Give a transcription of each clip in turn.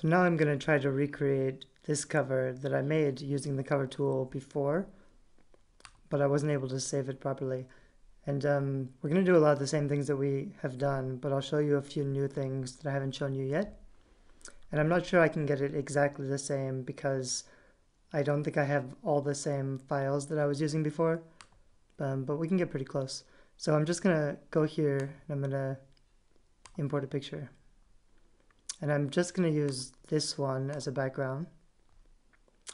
So now I'm going to try to recreate this cover that I made using the cover tool before, but I wasn't able to save it properly. And um, we're going to do a lot of the same things that we have done, but I'll show you a few new things that I haven't shown you yet. And I'm not sure I can get it exactly the same because I don't think I have all the same files that I was using before, um, but we can get pretty close. So I'm just going to go here and I'm going to import a picture. And I'm just going to use this one as a background,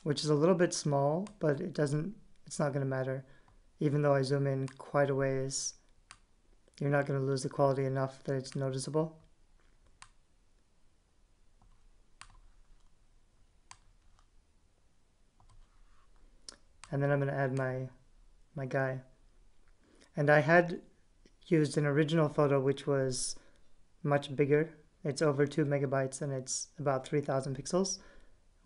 which is a little bit small, but it doesn't, it's not going to matter. Even though I zoom in quite a ways, you're not going to lose the quality enough that it's noticeable. And then I'm going to add my, my guy. And I had used an original photo which was much bigger. It's over 2 megabytes and it's about 3000 pixels,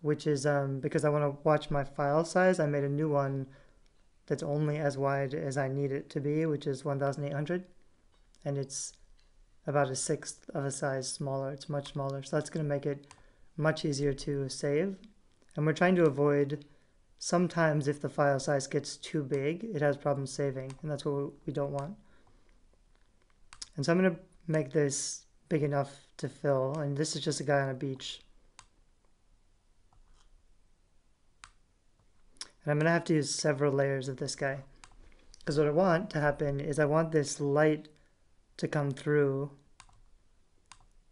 which is um, because I want to watch my file size. I made a new one that's only as wide as I need it to be, which is 1800. And it's about a sixth of a size smaller. It's much smaller. So that's going to make it much easier to save. And we're trying to avoid sometimes if the file size gets too big, it has problems saving, and that's what we don't want. And so I'm going to make this big enough to fill, and this is just a guy on a beach. And I'm going to have to use several layers of this guy. Because what I want to happen is I want this light to come through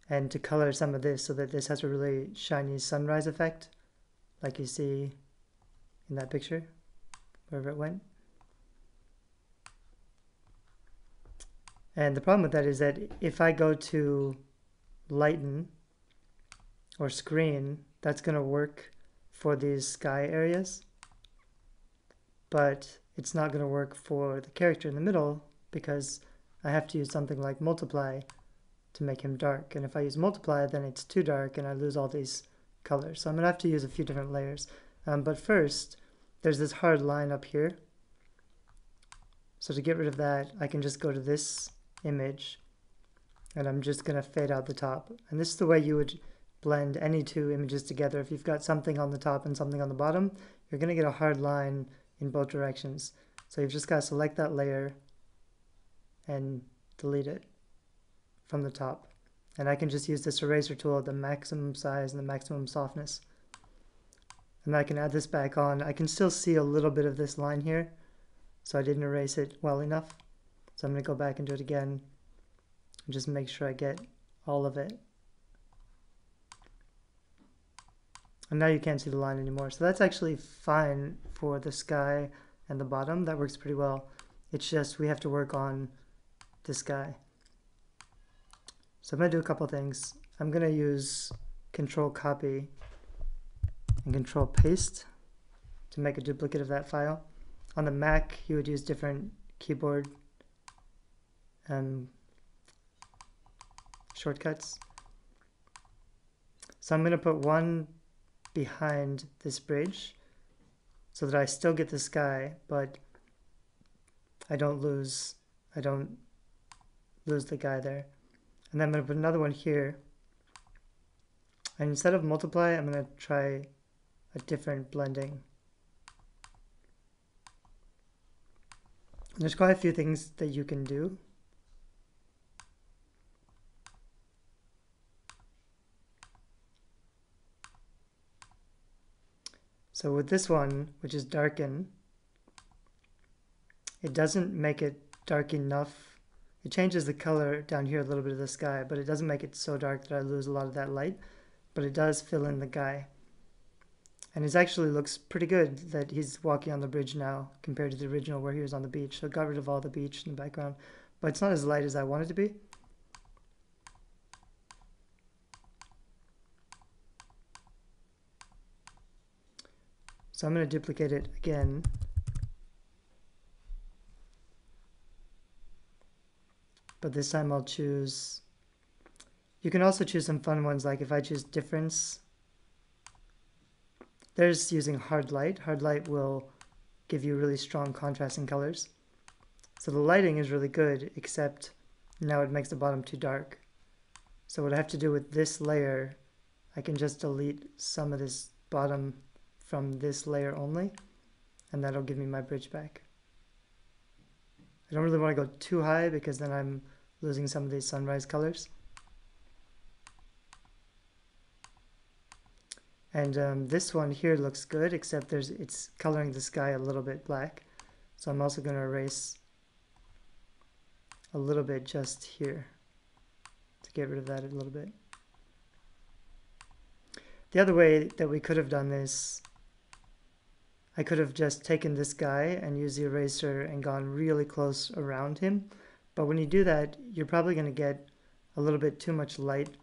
and to color some of this so that this has a really shiny sunrise effect like you see in that picture, wherever it went. And the problem with that is that if I go to lighten or screen, that's going to work for these sky areas. But it's not going to work for the character in the middle because I have to use something like multiply to make him dark. And if I use multiply, then it's too dark and I lose all these colors. So I'm going to have to use a few different layers. Um, but first, there's this hard line up here. So to get rid of that, I can just go to this image and I'm just going to fade out the top. And this is the way you would blend any two images together. If you've got something on the top and something on the bottom, you're going to get a hard line in both directions. So you've just got to select that layer and delete it from the top. And I can just use this eraser tool at the maximum size and the maximum softness and I can add this back on. I can still see a little bit of this line here, so I didn't erase it well enough. So I'm going to go back and do it again and just make sure I get all of it. And now you can't see the line anymore. So that's actually fine for the sky and the bottom. That works pretty well. It's just we have to work on this guy. So I'm going to do a couple things. I'm going to use control copy and control paste to make a duplicate of that file. On the Mac, you would use different keyboard um, shortcuts. So I'm going to put one behind this bridge so that I still get the sky, but I don't lose, I don't lose the guy there. And then I'm going to put another one here. And instead of multiply, I'm going to try a different blending. There's quite a few things that you can do. So with this one, which is darken, it doesn't make it dark enough. It changes the color down here a little bit of the sky, but it doesn't make it so dark that I lose a lot of that light, but it does fill in the guy. And it actually looks pretty good that he's walking on the bridge now compared to the original where he was on the beach. So I got rid of all the beach in the background. But it's not as light as I want it to be. So I'm going to duplicate it again. But this time I'll choose... You can also choose some fun ones like if I choose difference there's using hard light. Hard light will give you really strong contrasting colors. So the lighting is really good, except now it makes the bottom too dark. So what I have to do with this layer I can just delete some of this bottom from this layer only, and that'll give me my bridge back. I don't really want to go too high because then I'm losing some of these sunrise colors. And um, this one here looks good, except there's it's coloring the sky a little bit black. So I'm also going to erase a little bit just here to get rid of that a little bit. The other way that we could have done this, I could have just taken this guy and used the eraser and gone really close around him. But when you do that, you're probably going to get a little bit too much light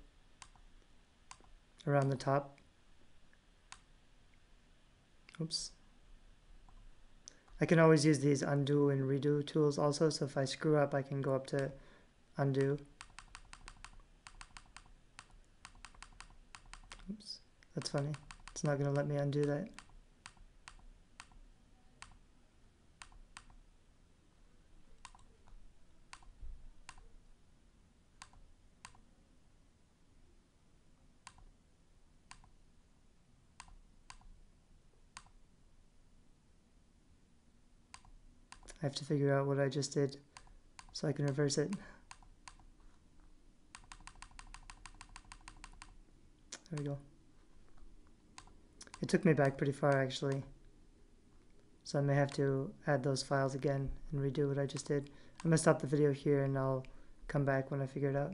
around the top. Oops. I can always use these undo and redo tools also, so if I screw up, I can go up to undo. Oops, that's funny. It's not going to let me undo that. I have to figure out what I just did so I can reverse it. There we go. It took me back pretty far actually. So I may have to add those files again and redo what I just did. I'm going to stop the video here and I'll come back when I figure it out.